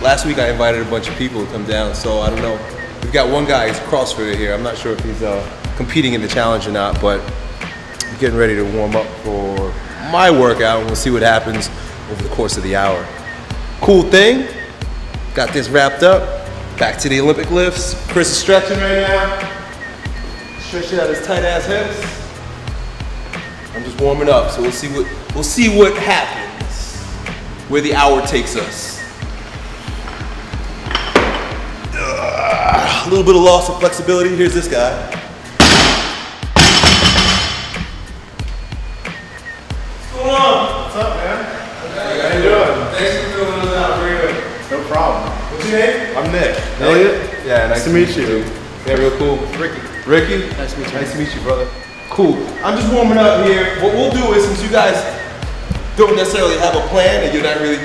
last week I invited a bunch of people to come down, so I don't know. We've got one guy, he's a CrossFitter here. I'm not sure if he's uh, competing in the challenge or not, but I'm getting ready to warm up for my workout, and we'll see what happens over the course of the hour. Cool thing, got this wrapped up. Back to the Olympic lifts. Chris is stretching right now. Stretching out his tight ass hips. I'm just warming up, so we'll see what we'll see what happens, where the hour takes us. A little bit of loss of flexibility. Here's this guy. What's going on? What's up, man? How you doing? Thanks for filling us out. Very good. No problem. What's your name? I'm Nick. Elliott? Yeah, nice, to meet you. Yeah, real cool. Ricky. Ricky? Nice to meet you. Nice to meet you, brother. Cool. I'm just warming up here. What we'll do is, since you guys don't necessarily have a plan and you're not really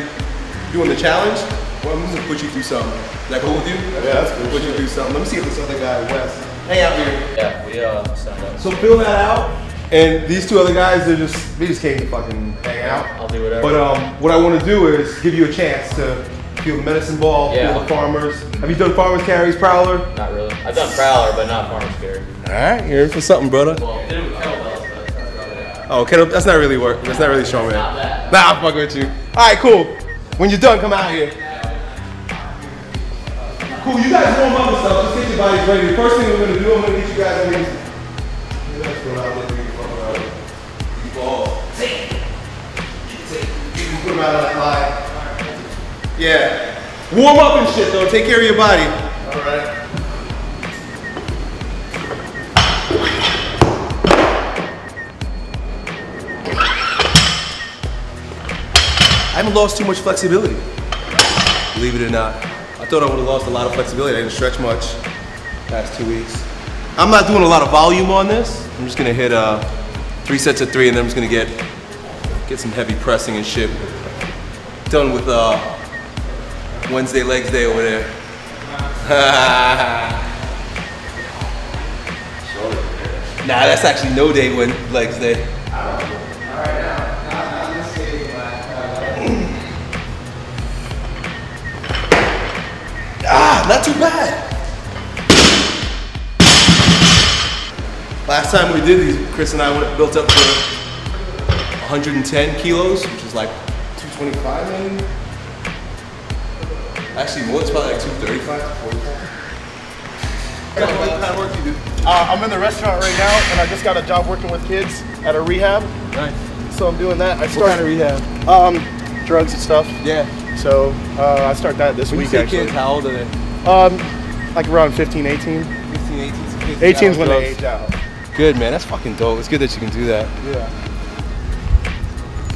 doing the challenge, well, I'm just gonna put you through something. Is that cool with you? Yeah, that's good. Put you through something. Let me see if this other guy, Wes, hang out here. Yeah, we uh signed up. So fill that out. And these two other guys, they're just, they just came to fucking hang out. I'll do whatever. But um, what I want to do is give you a chance to feel the medicine ball, Yeah. feel the farmers. Have you done farmers carries, Prowler? Not really. I've done Prowler, but not Farmer's Carry. All right, you're in for something, brother. Well, did it with kettlebells, but that's about it. Oh, kettle, that's not really work. That's not really strongman. Not that. Nah, I'm fucking with you. All right, cool. When you're done, come out here. Cool, you guys warm up and stuff. Just get your bodies ready. The first thing we're gonna do, I'm gonna get you guys ready. Guys go out there, you fucking out. You ball. Take. Take. You can put them out on that line. Yeah. Warm up and shit though. Take care of your body. All right. I haven't lost too much flexibility. Believe it or not. I thought I would have lost a lot of flexibility. I didn't stretch much past two weeks. I'm not doing a lot of volume on this. I'm just gonna hit uh, three sets of three and then I'm just gonna get get some heavy pressing and shit. Done with uh, Wednesday legs day over there. nah, that's actually no day when legs day. Ah, not too bad. Last time we did these, Chris and I went, built up to 110 kilos, which is like 225 maybe. Actually, more. It's probably like 235, 245. What kind of work you do? Uh, I'm in the restaurant right now, and I just got a job working with kids at a rehab. Nice. So I'm doing that. I What start kind of rehab? um, drugs and stuff. Yeah. So uh, I start that this When you week say actually. kids, how old are they? Um, like around 15, 18. 15, 18. 18 is when they age out. Good man, that's fucking dope. It's good that you can do that. Yeah.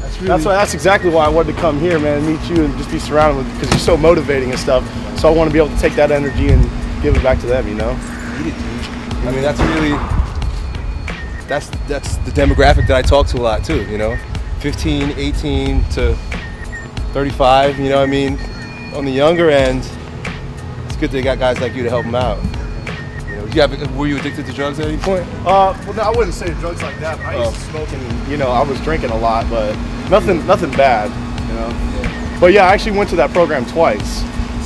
That's really. That's why. That's exactly why I wanted to come here, man, and meet you and just be surrounded with because you're so motivating and stuff. So I want to be able to take that energy and give it back to them. You know. Need it, dude. I mean, that's really that's that's the demographic that I talk to a lot too. You know, 15, 18 to 35. You know, what I mean, on the younger end, it's good they got guys like you to help them out. You know, you have, were you addicted to drugs at any point? Uh, well, no, I wouldn't say drugs like that. But I used Oh. to smoke and you know I was drinking a lot, but nothing, nothing bad. You know. But yeah, I actually went to that program twice,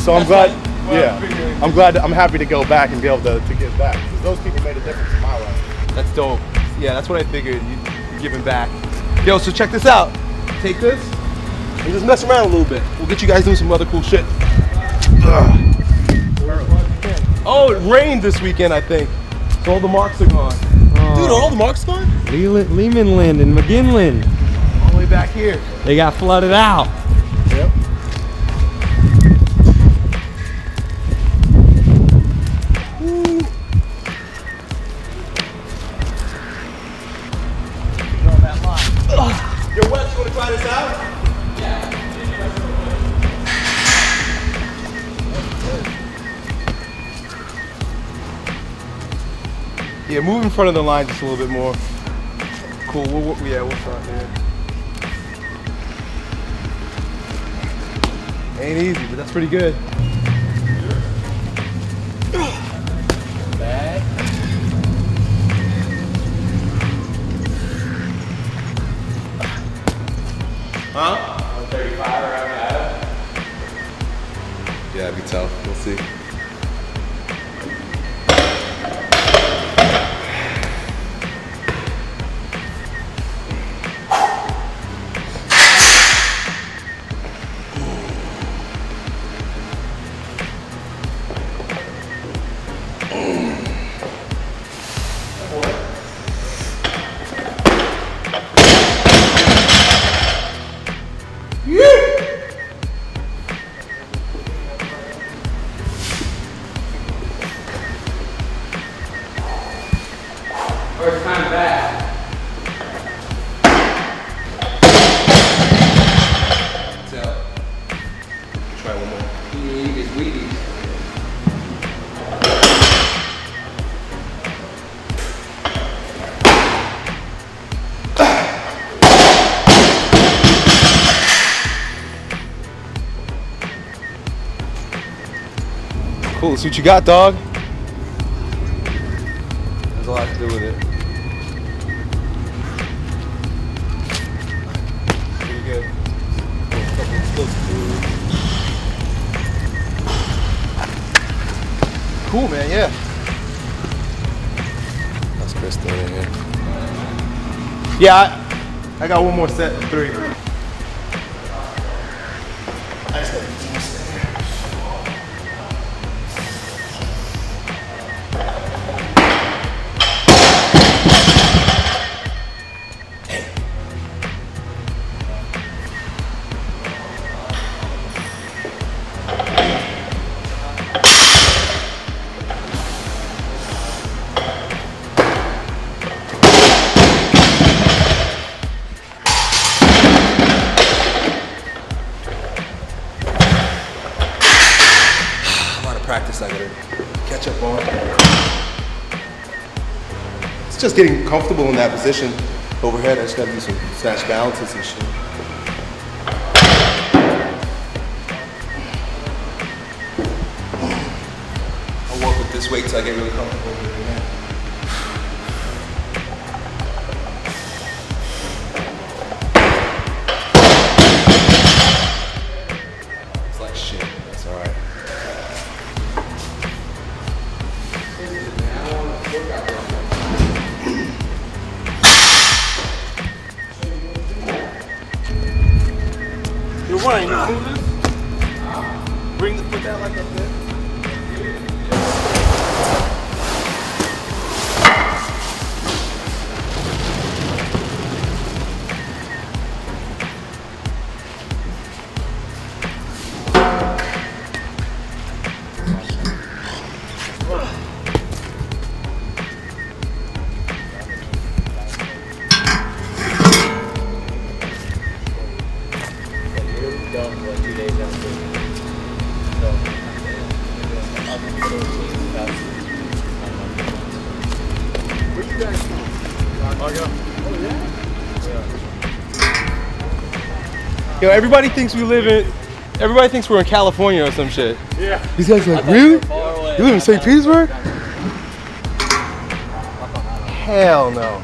so I'm glad. Well, yeah, I'm glad. I'm happy to go back and be able to, to give back because those people made a difference in my life. That's dope. Yeah, that's what I figured. You giving back. Yo, so check this out. Take this and just mess around a little bit. We'll get you guys doing some other cool shit. Ugh. Oh, it rained this weekend, I think. So all the marks are gone. Oh. Dude, are all the marks gone? Le- Lehmanland and McGinley. All the way back here. They got flooded out. Yep. Yo, Wes, you wanna try this out? Yeah, move in front of the line just a little bit more. Cool. We'll, we'll, yeah, we'll start there. Ain't easy, but that's pretty good. Huh? 135 around that. might be tough. We'll see. Cool. See what you got, dog. There's a lot to do with it. Pretty good. A couple explosive moves. Cool, man. Yeah. That's doing it here. Yeah, I, I got one more set. Three. Just getting comfortable in that position overhead. I just gotta do some snatch balances and shit. I'll work with this weight till I get really comfortable Move. Bring the put that like up Yo, everybody thinks we live in. Everybody thinks we're in California or some shit. Yeah. These guys are like, really? You live in St. Petersburg? Hell no.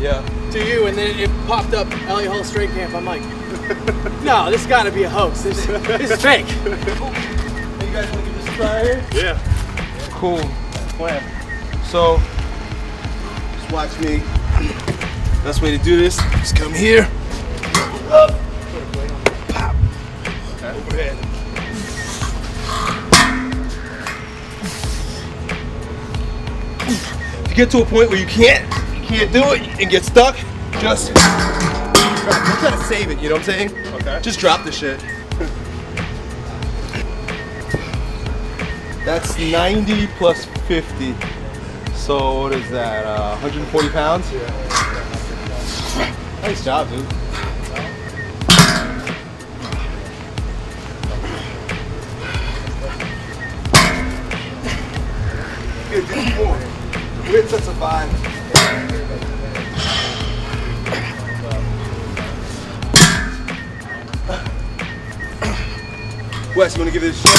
Yeah. to you, and then it popped up Elliott Hulse Strength Camp. I'm like, no, this got to be a hoax. This, this is fake. You guys want to give this a try here? Yeah. Cool. Plan. So, just watch me. Best way to do this, just come here. Up. Pop. Overhead. If you get to a point where you can't, you can't do it and get stuck, just drop. Try to save it, you know what I'm saying? Okay. Just drop the shit. That's 90 plus 50. So what is that? Uh, 140 pounds? Nice job, dude. Good, do more. Weird sets of five. Wes, you wanna give it a shot?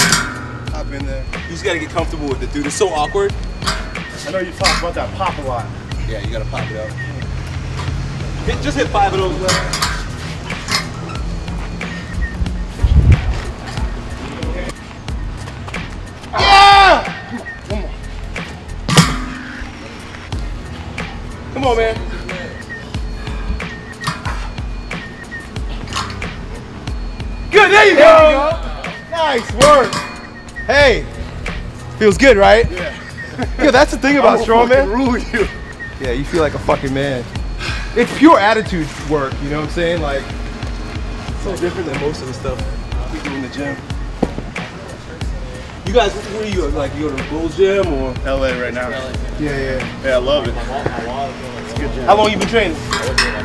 Hop in there. You just gotta get comfortable with it, dude. It's so awkward. I know you talk about that pop a lot. Yeah, you gotta pop it out. Hit, just hit five of those left. Come on, man. Good, there you. There you go. Nice work. Hey, feels good, right? Yeah. yeah, that's the thing about strongman. Rule you. Yeah, you feel like a fucking man. It's pure attitude work, you know what I'm saying? Like, so different than most of the stuff we do in the gym. You guys, where are you? Like, you go to the Bulls gym or? LA right now. Yeah, yeah. Yeah, I love it. It's a good gym. How long you been training?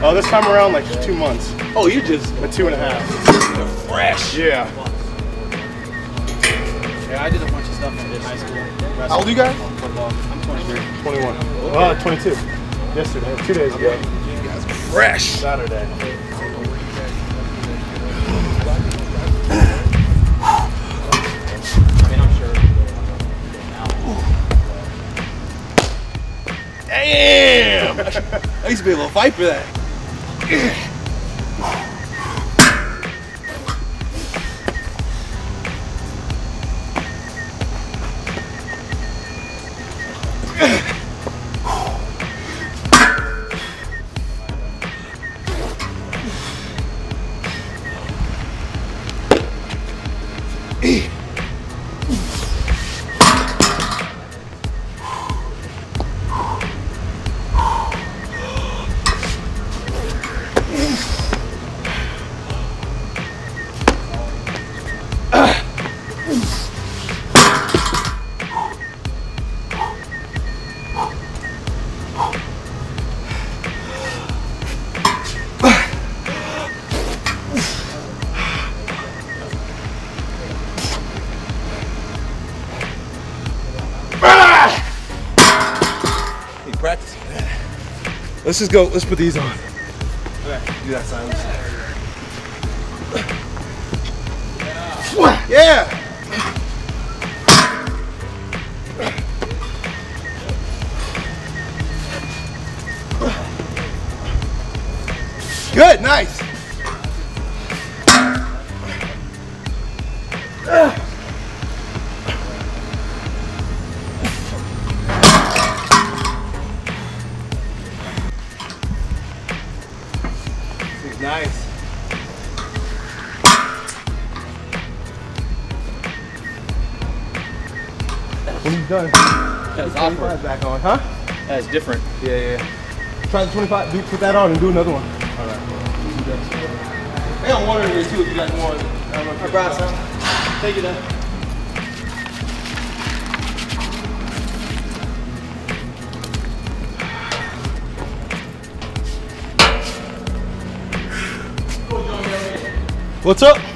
Oh, this time around, like two months. Oh, you just A two and a half. fresh. Yeah. Yeah, I did a bunch of stuff when I did high school. How old you guys? Football. I'm 23. 21. Well, 22. Yesterday, two days ago. Fresh. Saturday. I mean, I'm sure. Damn! I used to be able to fight for that. Let's just go. Let's put these on. Okay. Do that silence. Yeah. Good. Nice. Nice. Different. Yeah, yeah. Try the 25. Do, put that on and do another one. All right. I got water in here too if you guys want. I don't know if you brought some. Take it then. What's up?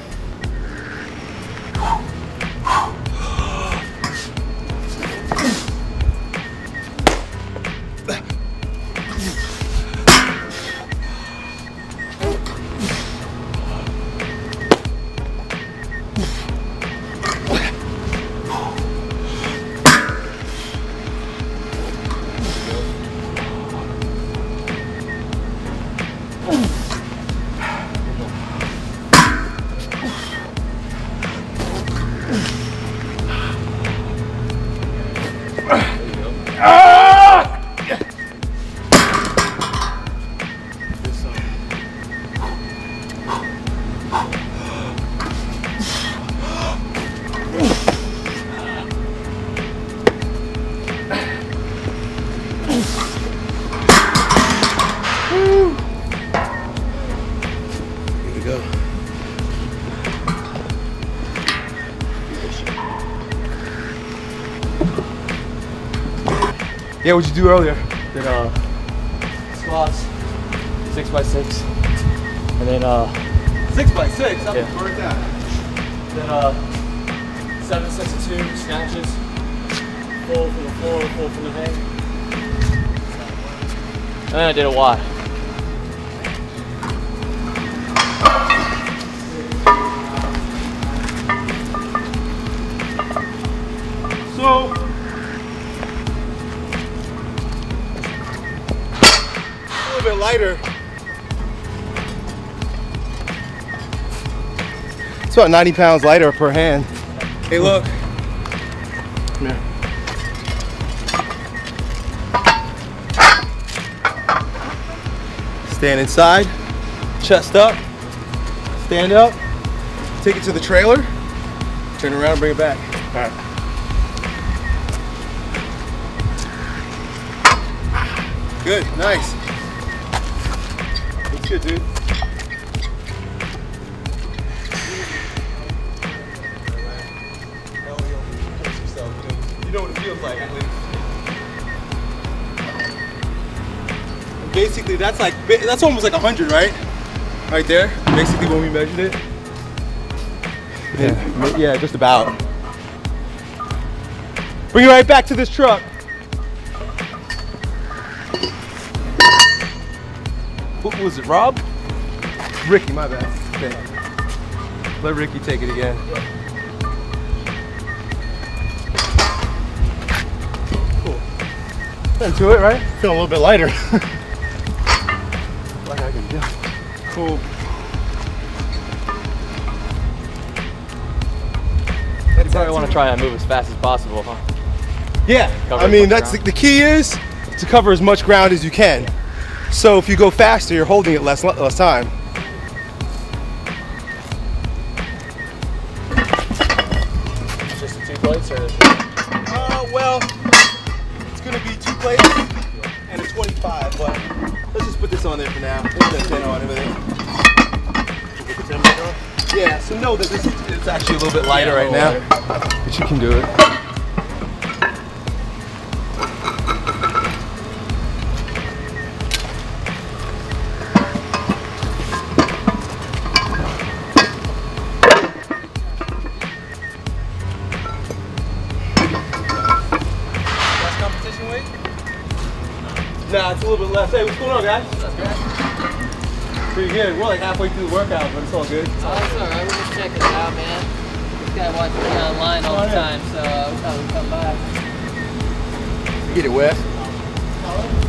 Yeah, what'd you do earlier? Did uh squats, six by six, and then uh Six by six. I'm Yeah. burnt out. then uh seven sets of two snatches, full from the floor, full from the hang. And then I did a a Y. about 90 pounds lighter per hand. Hey, look. Come here. Stand inside, chest up, stand up, take it to the trailer, turn around and bring it back. All right. Good, nice. Looks good, dude. Know what it feels like, at least. Basically, that's like that's almost like hundred, right? Right there. Basically, when we measured it. Yeah, yeah, just about. Bring it right back to this truck. What was it, Rob? Ricky, my bad. Okay. Let Ricky take it again. Into it, right? Feel a little bit lighter. Like I can do. Cool. You probably want to try and move as fast as possible, huh? Yeah, Cover I mean that's the, the key is to cover as much ground as you can. So if you go faster, you're holding it less less time. 25, but let's just put this on there for now. There's a 10 on everything. Yeah, so know that this is it's actually a little bit lighter right now, but you can do it. Pretty good. We're like halfway through the workout, but it's all good. Oh, it's alright. We're just checking it out, man. This guy watches me online all Oh, the yeah. time, so uh, we thought we'd come by. Get it, Wes.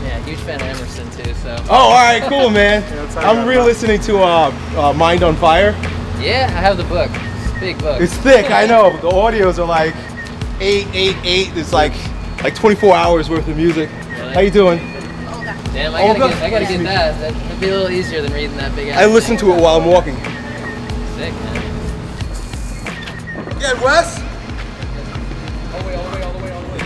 Yeah, huge fan of Emerson too. So Oh, all right, cool, man. I'm re-listening to uh, uh, Mind on Fire. yeah, I have the book. It's a big book. It's thick, I know. But the audios are like eight, eight, eight. It's like like 24 hours worth of music. Really? How you doing? Damn, I oh, gotta Olga? get, I gotta get that. That'd be a little easier than reading that big. Ass. I listen to it while I'm walking. Sick, man. Yeah, Wes. All the way, all the way, all the way, all the way.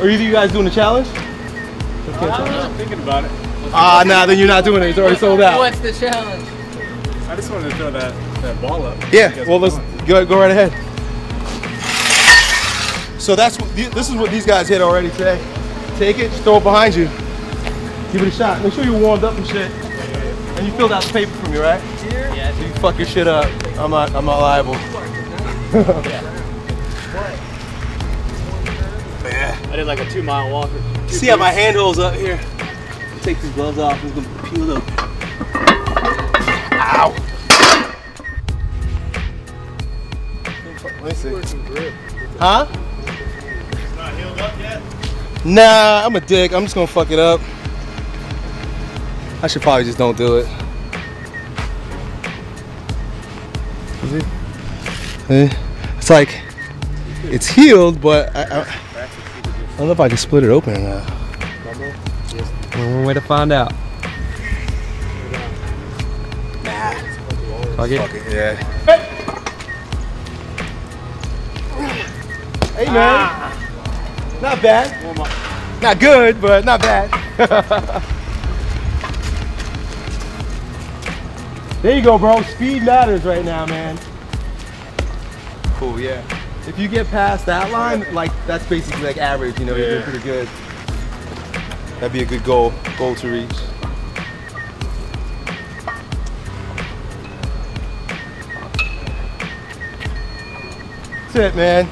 Are either of you guys doing the challenge? I'm thinking about it. Ah, nah, then you're not doing it. It's already sold out. What's the challenge? I just wanted to throw that, that ball up. Yeah, well, let's go, go right ahead. So that's what, this is what these guys hit already today. Take it, just throw it behind you. Give it a shot. Make sure you're warmed up and shit. And you filled out the paper for me, right? Yeah. So you fuck your shit up. I'm not, I'm not liable. I did like a two mile walk. See how my hand holds up here? Take these gloves off. It's gonna peel up. Ow. Let me see. Huh? Not healed up yet? Nah, I'm a dick. I'm just gonna fuck it up. I should probably just don't do it. Is it? Eh, It's like it's healed, but I, I, I don't know if I can split it open or not. One way to find out. Fuck it. Fuck it, yeah. Hey man, not bad. Not good, but not bad. there you go, bro. Speed matters right now, man. Cool, yeah. If you get past that line, like that's basically like average. You know, you're doing pretty good. That'd be a good goal, goal to reach. That's it, man.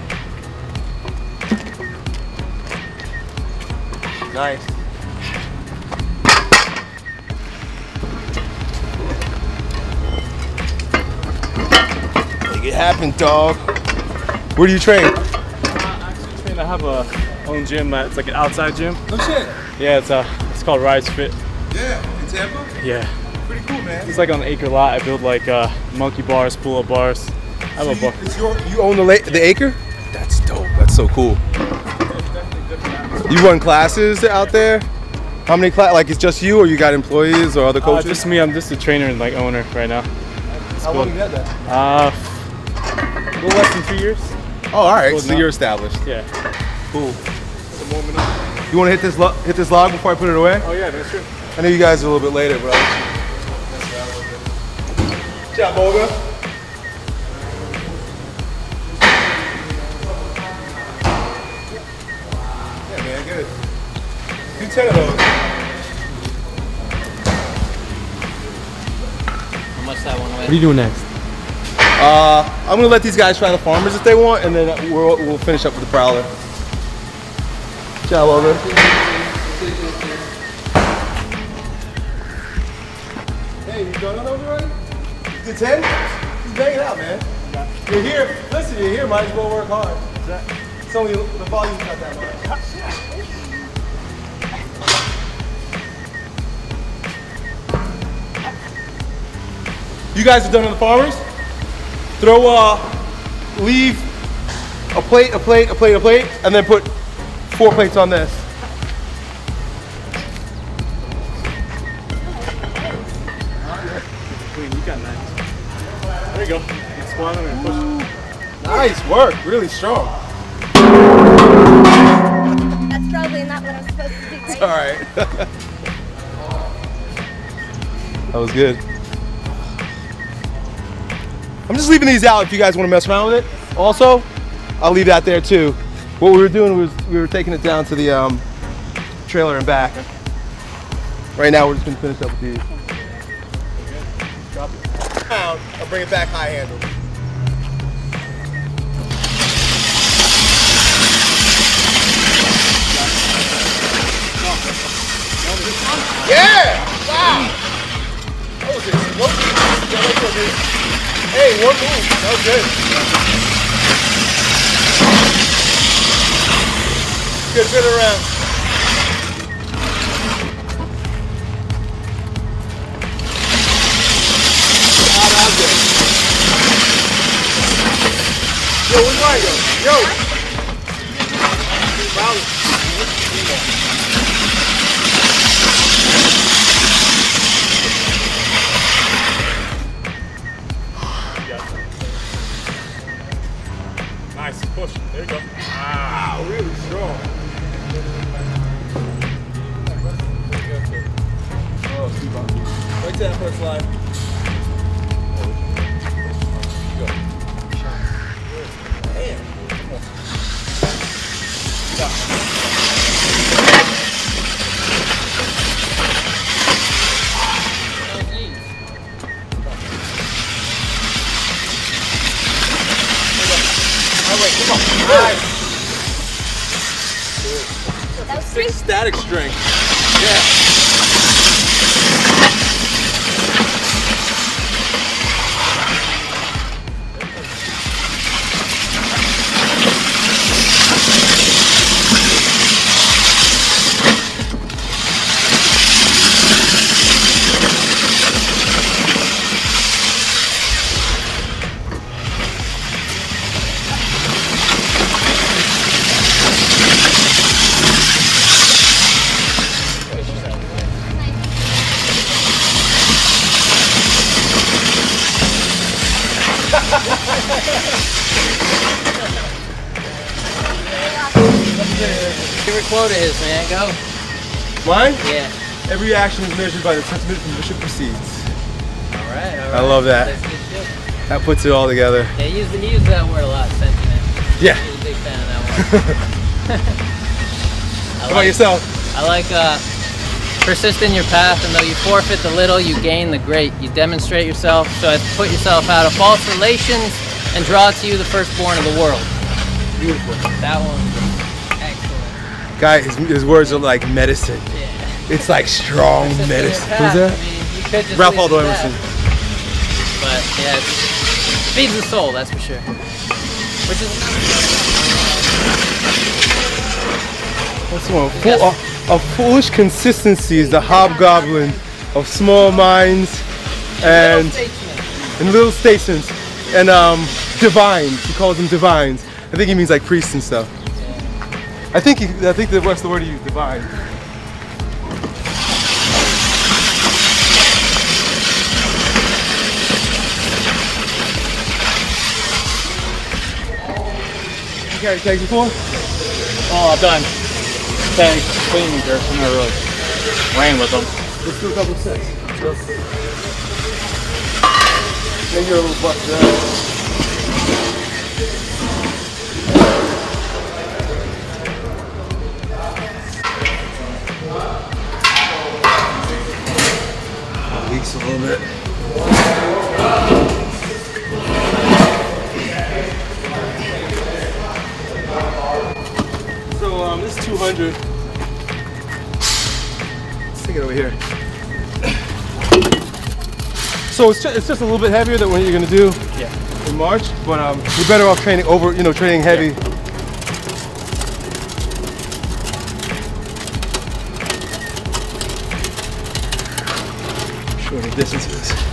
Nice. Make it happen, dog. Where do you train? I actually train. I have a own gym. uh, It's like an outside gym. No shit. Yeah, it's uh, it's called Rise Fit. Yeah, in Tampa. Yeah. Pretty cool, man. It's like on an acre lot. I build like uh, monkey bars, pull-up bars. I have a You, your, you own the the acre? That's dope. That's so cool. You run classes out there? How many class? Like it's just you, or you got employees or other Uh, coaches? just me. I'm just a trainer and like owner right now. How long you had that? Uh, a little less than two years. Oh, all right. Cool So enough. you're established. Yeah. Cool. You want to hit this lo- hit this log before I put it away? Oh yeah, that's true. I know you guys are a little bit later, but. I'll... Ciao, Boga. Yeah, man, good. Do ten of those. How much that one What are you doing next? Uh, I'm gonna let these guys try the farmers if they want, and then we'll, we'll finish up with the prowler. Ciao, Boga. Hey, you done on those already? Did 10? Just bang it out, man. You're here. Listen, you're here. Might as well work hard. It's only the volume's not that much. You guys are done on the farmers? Throw uh leave a plate, a plate, a plate, a plate, and then put four plates on this. Clean. You got nine. There you go. You squat on it and push it. Nice work, really strong. That's probably not what I'm supposed to do. Right? All right. that was good. I'm just leaving these out if you guys want to mess around with it. Also, I'll leave that there too. What we were doing was we were taking it down to the um, trailer and back. Right now we're just gonna finish up with these. Drop it down. I'll bring it back high handle. Yeah! Wow! That was explosive. Hey, one move. That was good. Good, good around. Ah, that was. Yo, where's Mario? Yo! Nice. Push. There you go. Wow, really strong. Oh, right to that first line. All Static strength. Yeah. Favorite quote of his, man. Go. Mine? Yeah. Every action is measured by the sentiment from which it proceeds. All right. All right. I love that. That's good shit. That puts it all together. Yeah, he used, he used that word a lot, sentiment. Yeah. He was a big fan of that one. How about yourself? I like uh, persist in your path, and though you forfeit the little, you gain the great. You demonstrate yourself so as to put yourself out of false relations and draw to you the firstborn of the world. Beautiful. That one, excellent. Guy, his, his words are like medicine. Yeah. It's like strong Persist in your medicine. Who's that? I mean, you could just Ralph leave Waldo it Emerson. But yeah, it's, feeds the soul, that's for sure. Which is What's one? Fool- a, a foolish consistency is the hobgoblin of small minds and and little stations and um, divines. He calls them divines. I think he means like priests and stuff. I think he, I think the what's the word he used? Divine. You carry kegs before? Oh, I've done tanks, cleaning jerks. I never really ran with them. Let's do a couple sets. Then you're a little busted out. Leaks a little bit. So um, this is 200. Let's take it over here. So it's just, it's just a little bit heavier than what you're gonna do. In March, but um, you're better off training over, you know, training heavy. Shorter distances.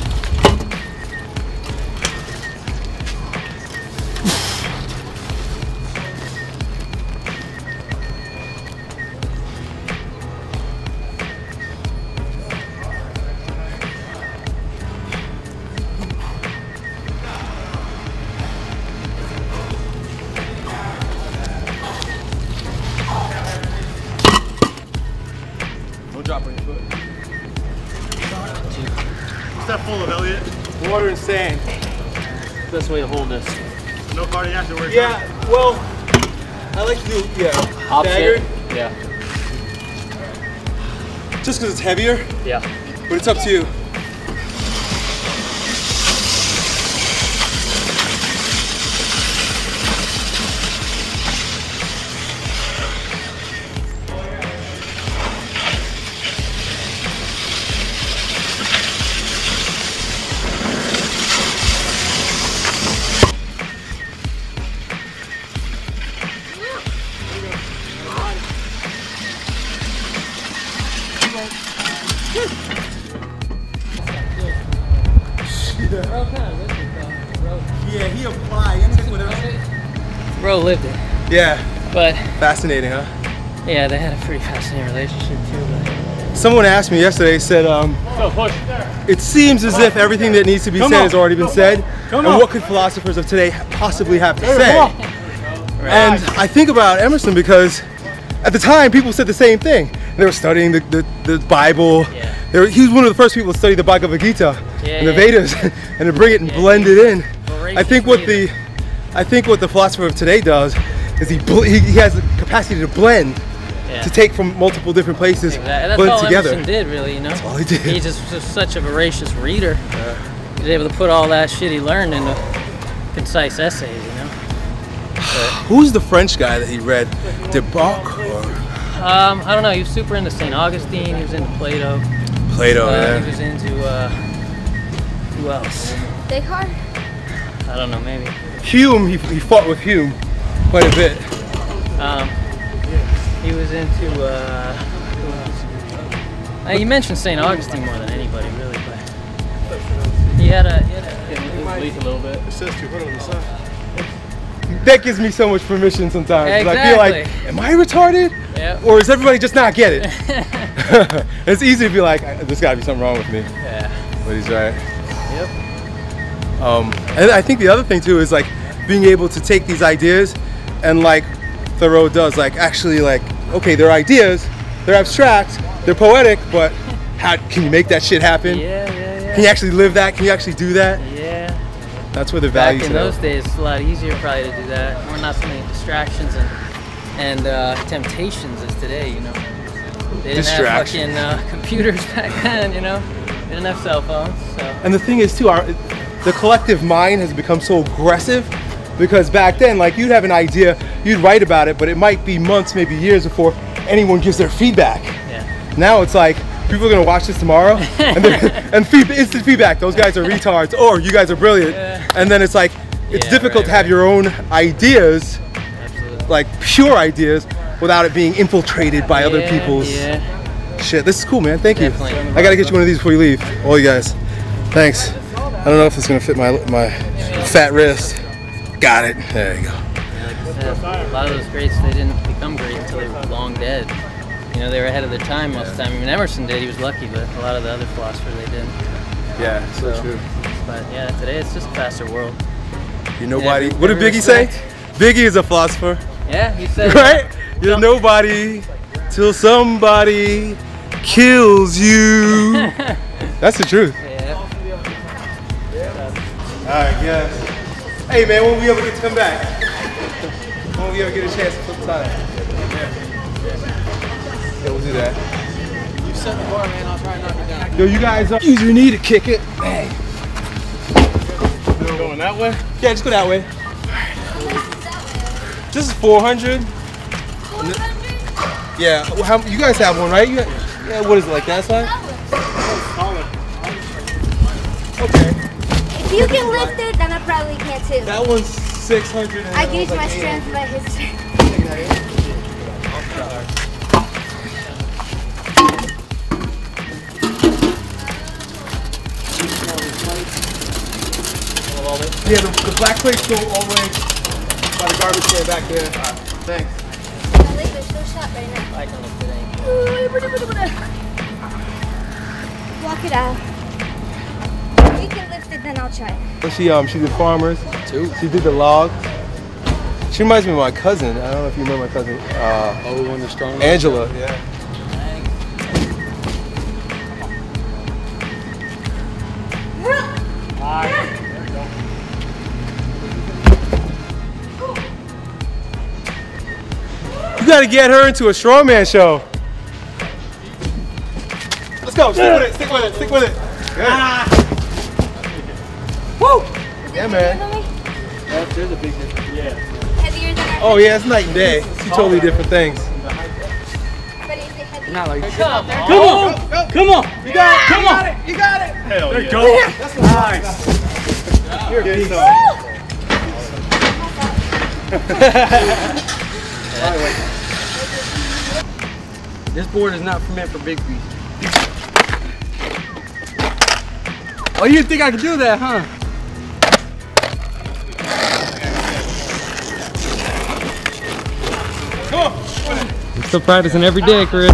Just because it's heavier, Yeah. but it's up to you. Yeah, But fascinating, huh? yeah, they had a pretty fascinating relationship too. But Someone asked me yesterday, said, um, it seems as if everything that needs to be Come said on. has already been said. Come and on. what could philosophers of today possibly have to say? And I think about Emerson because at the time people said the same thing. They were studying the, the, the Bible. Yeah. Were, he was one of the first people to study the Bhagavad Gita Yeah, and the yeah. Vedas and to bring it and Yeah, blend he it in. I think what the I think what the philosopher of today does is he bl- he, he has the capacity to blend, yeah. to take from multiple different places, Exactly. That's blend all it together. Emerson did, really. You know. all he did. He's just, just such a voracious reader. He's able to put all that shit he learned into concise essays. You know. Who's the French guy that he read? Debocq or Um, I don't know. He was super into Saint Augustine. He was into Plato. Plato? Uh, yeah. He was into uh, who else? Descartes. I don't know. Maybe. Hume, he, he fought with Hume quite a bit. Um, he was into. Uh, who? Uh, you mentioned Saint Augustine more than anybody, really, but he had a. He had a Leak a little bit. It says 200 on the side. That gives me so much permission sometimes. 'cause I feel like, am I retarded? yeah. Or does everybody just not get it? it's easy to be like, there's gotta be something wrong with me. Yeah. But he's right. Yep. Um, and I think the other thing too is like being able to take these ideas and like Thoreau does, like actually like, okay, they're ideas, they're abstract, they're poetic, but how can you make that shit happen? Yeah, yeah, Can you actually live that? Can you actually do that? yeah. Yeah. That's where the Back value in those days, it's a lot easier probably to do that. We're not so many distractions and and uh, temptations as today, you know. They didn't have fucking uh, computers back then, you know. They didn't have cell phones, so. And the thing is too, our the collective mind has become so aggressive because back then, like you'd have an idea, you'd write about it, but it might be months, maybe years before anyone gives their feedback. Yeah. Now it's like people are gonna watch this tomorrow and and feed, instant feedback. Those guys are retards, or you guys are brilliant. Yeah. And then it's like it's Yeah, difficult right, to have right. your own ideas, Absolutely. like pure ideas, without it being infiltrated by other people's Yeah. shit. This is cool, man. Thank you. Definitely. I gotta get you one of these before you leave. All you guys. Thanks. I don't know if it's gonna fit my my fat wrist. Got it. There you go. Like I said, a lot of those greats, they didn't become great until they were long dead. You know, they were ahead of their time most of the time. I mean, Emerson did, he was lucky, but a lot of the other philosophers, they didn't. Yeah, so, So- true. But yeah, today it's just a faster world. You nobody. what did Biggie say? Biggie is a philosopher, Yeah, he said. right? You're nobody till somebody kills you. That's the truth. Yeah. Alright, yes. Hey man, when we ever get to come back? When we ever get a chance to flip time? Yeah, we'll do that. You set the bar, man. I'll try and knock it down. Yo, you guys uh, use your knee to kick it. Going that way? Yeah, just go that way. This is 400. Yeah, well, how, you guys have one, right? You, yeah, what is it, like that size? Okay. If you can lift it, then I probably can too. That one's 600. I gauge my strength by his strength. Yeah, the, the black plates go all the way by the garbage can back there. Thanks. My legs are so shot right now. I can look today. Walk it out. If you can lift it, then I'll try. But she um she did farmers. Too. She did the logs. She reminds me of my cousin. I don't know if you remember my cousin. Uh, Oh, one the strong. Angela. Yeah. You gotta get her into a strongman show. Let's go. Stick with it. Stick with it. Stick with it. Yeah. Woo! Yeah, man. There's a big difference. Yeah. Heavier than our Oh yeah, it's night and day. Two totally different things. but is it heavy? Not like Come on. Come on! Come on! You got it! Come on! You got it. Hell there you go. That's nice. You're a beast. This board is not meant for big feet. Oh, you didn't think I could do that, huh? Still practicing every day, Chris.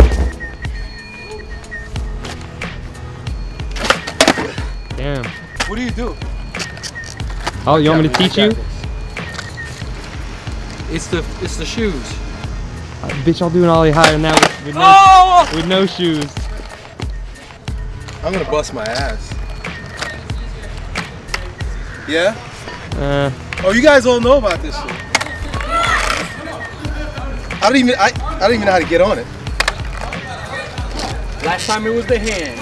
Damn. What do you do? Oh, you want me to teach you? It's the it's the shoes. Uh, bitch, I'll do an ollie higher than that with, with, no, Oh! with no shoes. I'm gonna bust my ass. Yeah? Uh, Oh, you guys all know about this shit. I don't even I, I don't even know how to get on it. Last time it was the hand.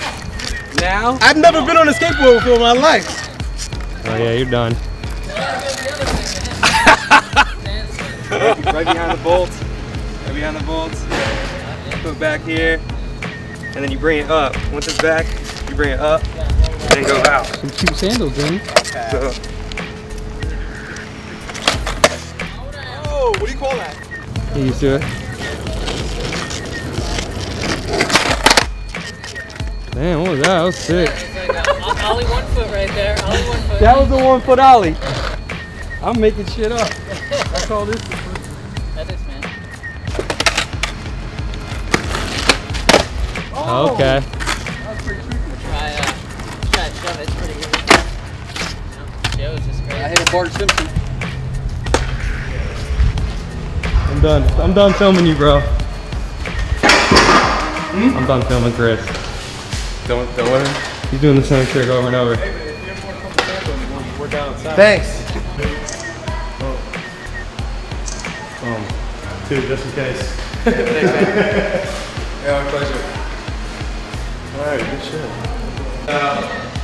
Now I've never been on a skateboard before in my life. oh yeah, you're done. right behind the bolts. Right behind the bolts. Put it back here. And then you bring it up. Once it's back, you bring it up. And then it goes out. Some cute sandals, Jimmy. So, Oh, what do you call that? Get used to it. Damn, what was that? That was sick. Ollie one foot right there. Ollie one foot. that was the one foot ollie. I'm making shit up. That's all this is. That is, man. Okay. Try, uh, try to shove it. It's pretty easy. Joe's just I crazy. hit a Bart Simpson. I'm done. I'm done filming you, bro. I'm done filming Chris. Don't don't let him. He's doing the same trick over and over. Thanks. Oh, um, Two, just in case. Yeah, my pleasure. All right, good shit.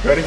Ready?